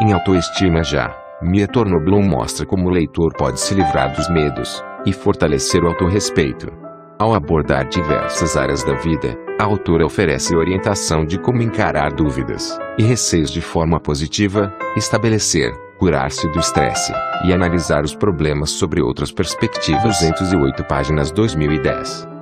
Em autoestima já, Mia Tornoblum mostra como o leitor pode se livrar dos medos e fortalecer o autorrespeito. Ao abordar diversas áreas da vida, a autora oferece orientação de como encarar dúvidas e receios de forma positiva, estabelecer, curar-se do estresse e analisar os problemas sobre outras perspectivas. 208 páginas 2010.